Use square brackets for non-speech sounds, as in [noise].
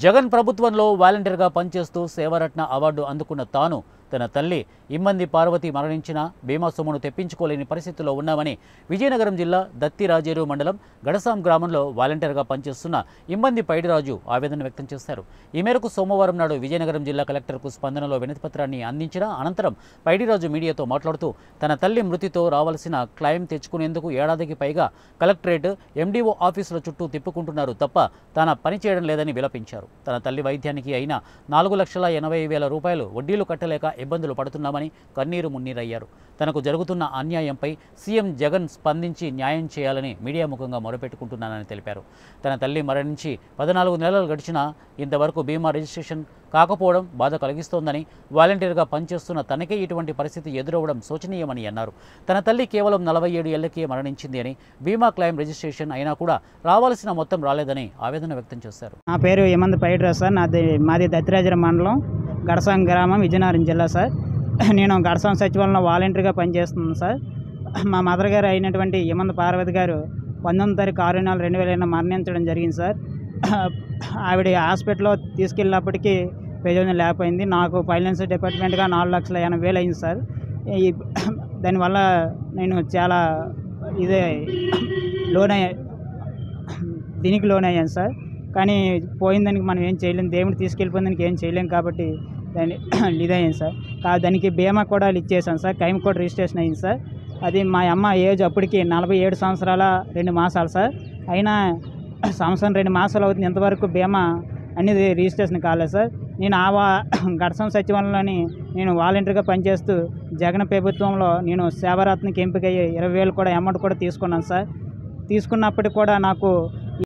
జగన్ ప్రభుత్వంలో వాలంటీర్గా పనిచేస్తూ సేవారత్న అవార్డు అందుకున్న తాను తన తల్లి ఇమ్మంది పార్వతి మరణించిన బీమా సొమ్మును తెప్పించుకోలేని పరిస్థితిలో ఉన్నామని విజయనగరం జిల్లా దత్తిరాజేరు మండలం గడసాం గ్రామంలో వాలంటీర్గా పనిచేస్తున్న ఇమ్మంది పైడిరాజు ఆవేదన వ్యక్తం చేశారు. ఈ మేరకు సోమవారం నాడు విజయనగరం జిల్లా కలెక్టర్కు స్పందనలో వినతిపత్రాన్ని అందించిన అనంతరం పైడిరాజు మీడియాతో మాట్లాడుతూ తన తల్లి మృతితో రావాల్సిన క్లైమ్ తెచ్చుకునేందుకు ఏడాదికి పైగా కలెక్టరేట్ ఎండీఓ ఆఫీసుల చుట్టూ తిప్పుకుంటున్నారు తప్ప తన పని చేయడం లేదని విలపించారు. తన తల్లి వైద్యానికి అయిన నాలుగు లక్షల ఎనభై వేల రూపాయలు వడ్డీలు కట్టలేక ఇబ్బందులు పడుతున్నామని కన్నీరు మున్నీరయ్యారు. తనకు జరుగుతున్న అన్యాయంపై సీఎం జగన్ స్పందించి న్యాయం చేయాలని మీడియా ముఖంగా మొరపెట్టుకుంటున్నానని తెలిపారు. తన తల్లి మరణించి పద్నాలుగు నెలలు గడిచినా ఇంతవరకు బీమా రిజిస్ట్రేషన్ కాకపోవడం బాధ కలిగిస్తోందని వాలంటీర్గా పనిచేస్తున్న తనకే ఇటువంటి పరిస్థితి ఎదురవ్వడం శోచనీయమని అన్నారు. తన తల్లి కేవలం నలభై ఏడు ఏళ్ళకే మరణించింది అని బీమా క్లెయిమ్ రిజిస్ట్రేషన్ అయినా కూడా రావాల్సిన మొత్తం రాలేదని ఆవేదన వ్యక్తం చేశారు. నా పేరు హేమంత్ పైడ్రా సార్ నాది మాది దత్తిరాజర మండలం. గడసాం గ్రామం విజయనగరం జిల్లా సార్. నేను గడసాం సచివాలయంలో వాలంటీర్గా పనిచేస్తున్నాను సార్. మా మదర్ గారు అయినటువంటి ఏమంది పార్వతి గారు పంతొమ్మిది తారీఖు ఆరు నెలలు రెండు వేల మరణించడం జరిగింది సార్. ఆవిడ హాస్పిటల్లో తీసుకెళ్ళినప్పటికీ ప్రయోజనం లేకపోయింది. నాకు ఫైనాన్స్ డిపార్ట్మెంట్గా నాలుగు లక్షల ఎనభై వేలు అయింది సార్. ఈ దానివల్ల నేను చాలా ఇదే లోన్ అయ్యా దీనికి లోన్ అయ్యాను సార్. కానీ పోయిందానికి మనం ఏం చేయలేం. దేవుడు తీసుకెళ్ళిపోయిందానికి ఏం చేయలేము కాబట్టి దాన్ని [coughs] ఇదయ్యింది సార్. కా దానికి బీమా కూడా ఇచ్చేసాను సార్. క్రైమ్ కూడా రిజిస్ట్రేషన్ అయింది సార్. అది మా అమ్మ ఏజ్ అప్పటికి నలభై ఏడు సంవత్సరాల రెండు మాసాలు సార్. అయినా [coughs] సంవత్సరం రెండు మాసాలు అవుతుంది. ఇంతవరకు బీమా అనేది రిజిస్ట్రేషన్ కాలేదు సార్. నేను ఆ వా [coughs] గడసం సచివాలయంలోని నేను వాలంటీర్గా పనిచేస్తూ జగన్ ప్రభుత్వంలో నేను శావరాత్రినికె ఎంపిక అయ్యి ఇరవై వేలు కూడా అమౌంట్ కూడా తీసుకున్నాను సార్. తీసుకున్నప్పటికి కూడా నాకు